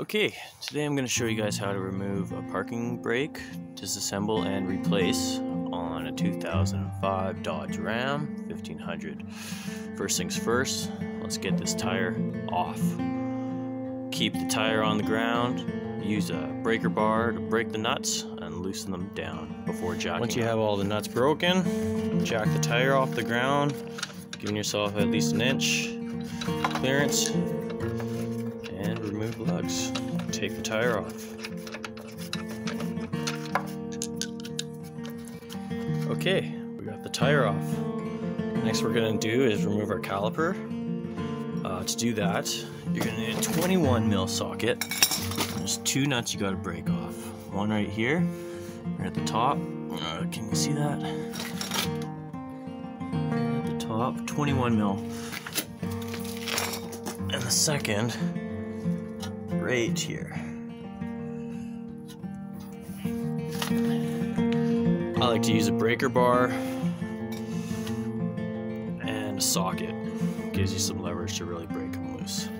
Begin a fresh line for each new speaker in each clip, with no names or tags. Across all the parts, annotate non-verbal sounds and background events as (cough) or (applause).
Okay, today I'm going to show you guys how to remove a parking brake, disassemble and replace on a 2005 Dodge Ram 1500. First things first, let's get this tire off. Keep the tire on the ground, use a breaker bar to break the nuts and loosen them down before jacking Once you have all the nuts broken, jack the tire off the ground, giving yourself at least an inch clearance Take the tire off. Okay, we got the tire off. Next we're gonna do is remove our caliper. Uh, to do that, you're gonna need a 21 mil socket. There's two nuts you gotta break off. One right here, right at the top. Uh, can you see that? Right at the top, 21 mil. And the second right here. I like to use a breaker bar and a socket. Gives you some leverage to really break them loose.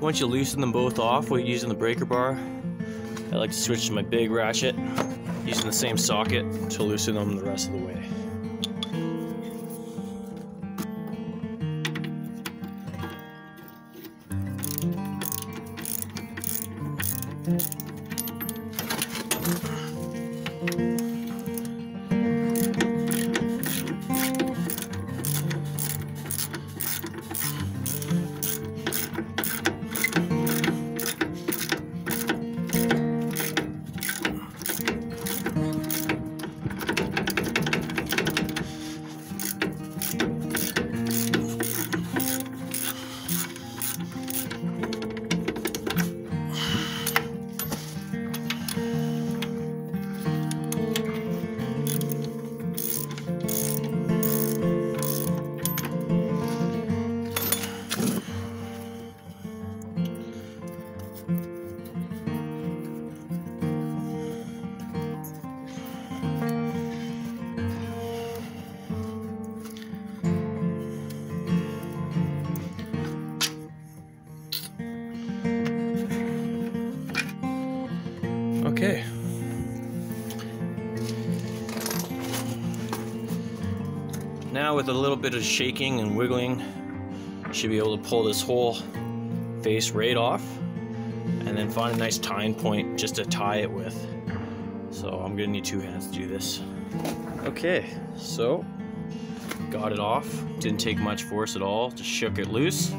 Once you loosen them both off with using the breaker bar, I like to switch to my big ratchet, using the same socket to loosen them the rest of the way. Okay. Now with a little bit of shaking and wiggling, should be able to pull this whole face right off and then find a nice tying point just to tie it with. So I'm gonna need two hands to do this. Okay, so got it off. Didn't take much force at all, just shook it loose.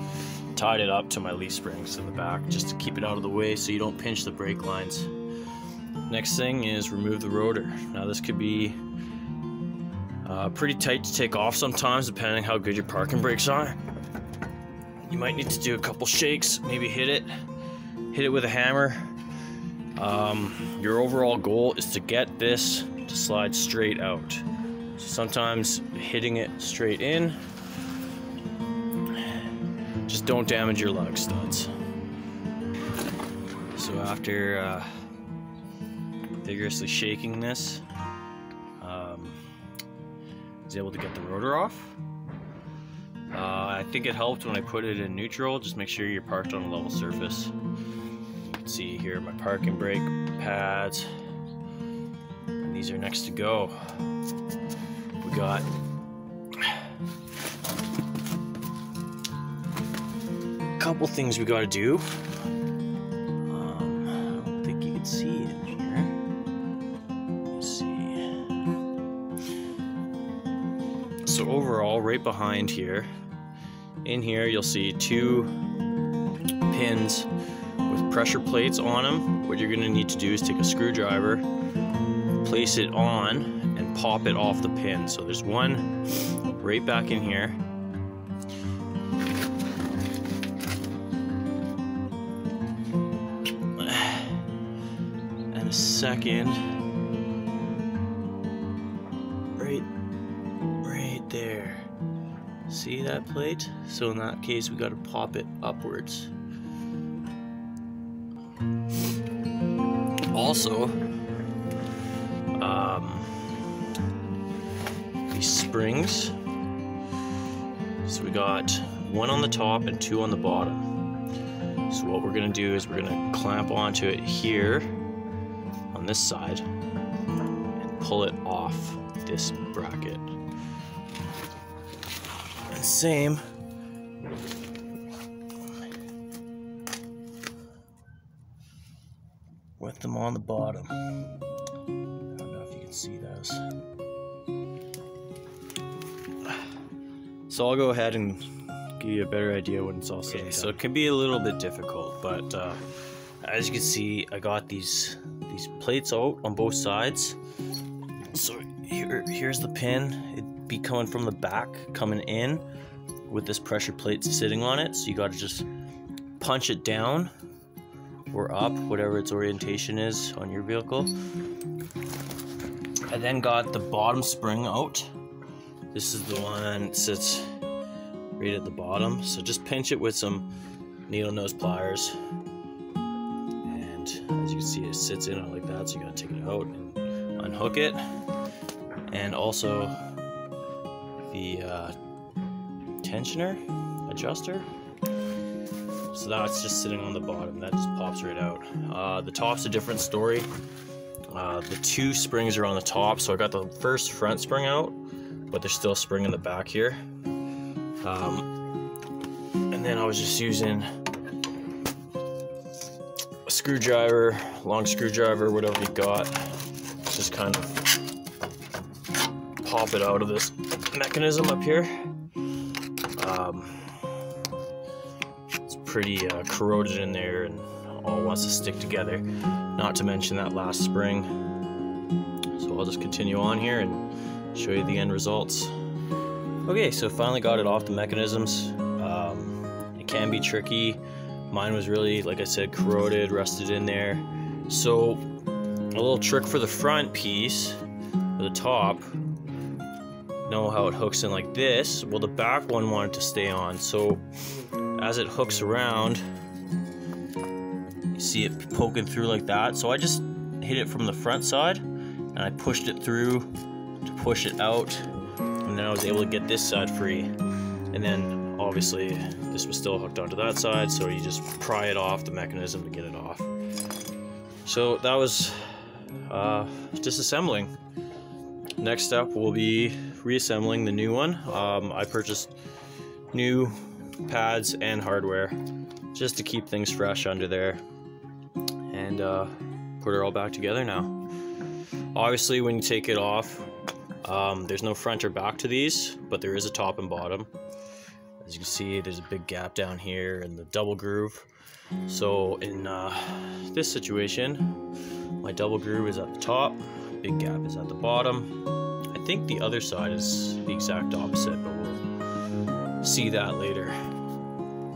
Tied it up to my leaf springs in the back just to keep it out of the way so you don't pinch the brake lines. Next thing is remove the rotor. Now this could be uh, pretty tight to take off sometimes depending how good your parking brakes are. You might need to do a couple shakes, maybe hit it, hit it with a hammer. Um, your overall goal is to get this to slide straight out. So sometimes hitting it straight in, just don't damage your lug studs. So after uh, vigorously shaking this. Um, was able to get the rotor off. Uh, I think it helped when I put it in neutral. Just make sure you're parked on a level surface. You can see here my parking brake pads. And these are next to go. We got a couple things we got to do. Overall, right behind here, in here you'll see two pins with pressure plates on them. What you're gonna need to do is take a screwdriver, place it on, and pop it off the pin. So there's one right back in here. (sighs) And a second See that plate? So in that case, we got to pop it upwards. Also, um, these springs. So we got one on the top and two on the bottom. So what we're gonna do is we're gonna clamp onto it here on this side and pull it off this bracket. And same with them on the bottom. I don't know if you can see those. So I'll go ahead and give you a better idea when it's all said and So it can be a little bit difficult, but uh, as you can see, I got these these plates out on both sides. So here, here's the pin. It'd be coming from the back, coming in with this pressure plate sitting on it. So you got to just punch it down or up, whatever its orientation is on your vehicle. I then got the bottom spring out. This is the one that sits right at the bottom. So just pinch it with some needle nose pliers. And as you can see, it sits in it like that. So you gotta take it out and unhook it. And also the uh, tensioner adjuster so that's just sitting on the bottom. That just pops right out. Uh, the top's a different story. Uh, the two springs are on the top, so I got the first front spring out, but there's still a spring in the back here. Um, and then I was just using a screwdriver, long screwdriver, whatever you got. Just kind of pop it out of this mechanism up here. Um, it's pretty uh, corroded in there and all wants to stick together. Not to mention that last spring. So I'll just continue on here and show you the end results. Okay, so finally got it off the mechanisms. Um, it can be tricky. Mine was really, like I said, corroded, rusted in there. So a little trick for the front piece, the top, know how it hooks in like this. Well, the back one wanted to stay on. So as it hooks around, you see it poking through like that. So I just hit it from the front side and I pushed it through to push it out. And then I was able to get this side free. And then obviously this was still hooked onto that side. So you just pry it off the mechanism to get it off. So that was uh, disassembling. Next step will be reassembling the new one. Um, I purchased new pads and hardware just to keep things fresh under there and uh, put it all back together now. Obviously when you take it off um, there's no front or back to these but there is a top and bottom. As you can see there's a big gap down here in the double groove. So in uh, this situation my double groove is at the top, big gap is at the bottom. I think the other side is the exact opposite but we'll see that later.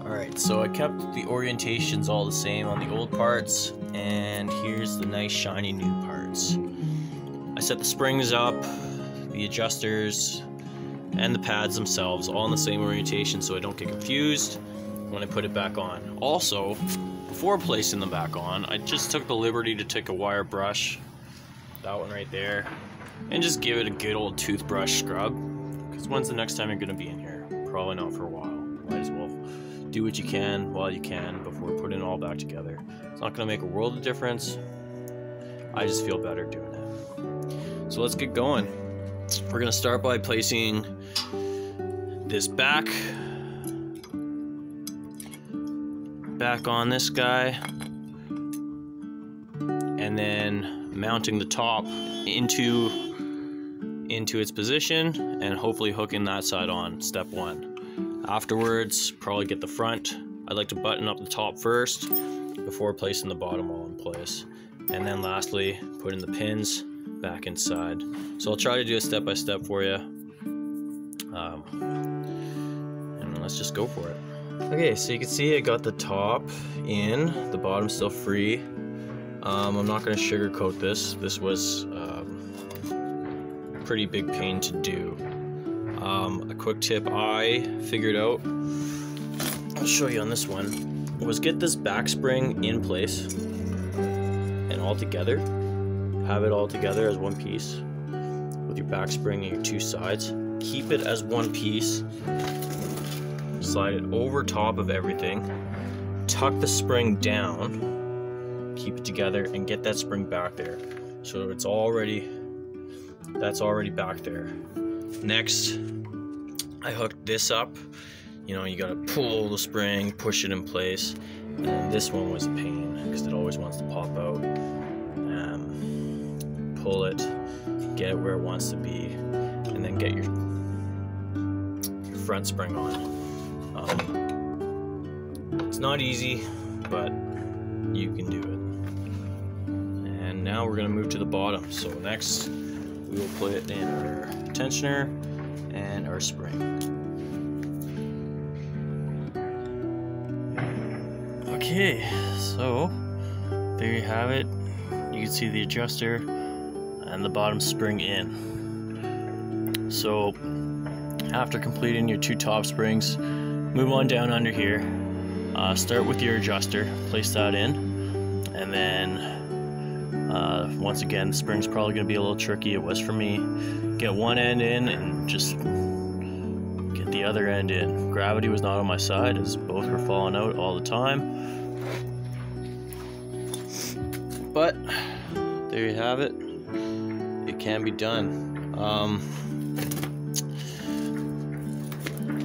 Alright, so I kept the orientations all the same on the old parts, and here's the nice shiny new parts. I set the springs up, the adjusters, and the pads themselves all in the same orientation so I don't get confused when I put it back on. Also, before placing them back on, I just took the liberty to take a wire brush, that one right there, and just give it a good old toothbrush scrub. Because when's the next time you're going to be in here? Probably not for a while. Might as well do what you can while you can before putting it all back together. It's not going to make a world of difference. I just feel better doing it. So let's get going. We're going to start by placing this back back on this guy and then mounting the top into into its position and hopefully hooking that side on, step one. Afterwards, probably get the front. I'd like to button up the top first before placing the bottom all in place. And then lastly, putting the pins back inside. So I'll try to do a step-by-step -step for you. Um, and let's just go for it. Okay, so you can see I got the top in, the bottom still free. Um, I'm not going to sugarcoat this. This was um, pretty big pain to do. Um, a quick tip I figured out, I'll show you on this one, was get this back spring in place and all together. Have it all together as one piece with your back spring and your two sides. Keep it as one piece. Slide it over top of everything tuck the spring down, keep it together, and get that spring back there. So it's already, that's already back there. Next, I hooked this up. You know, you gotta pull the spring, push it in place. And this one was a pain because it always wants to pop out. Um, pull it, get it where it wants to be, and then get your, your front spring on. Um, it's not easy, but you can do it. Now we're gonna move to the bottom. So next, we will put in our tensioner and our spring. Okay, so there you have it. You can see the adjuster and the bottom spring in. So after completing your two top springs, move on down under here. Uh, start with your adjuster, place that in, and then uh, once again, the spring's probably going to be a little tricky. It was for me. Get one end in and just get the other end in. Gravity was not on my side as both were falling out all the time. But there you have it. It can be done. Um,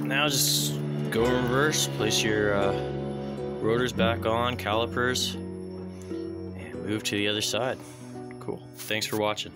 now just go reverse, place your uh, rotors back on, calipers, move to the other side. Cool. Thanks for watching.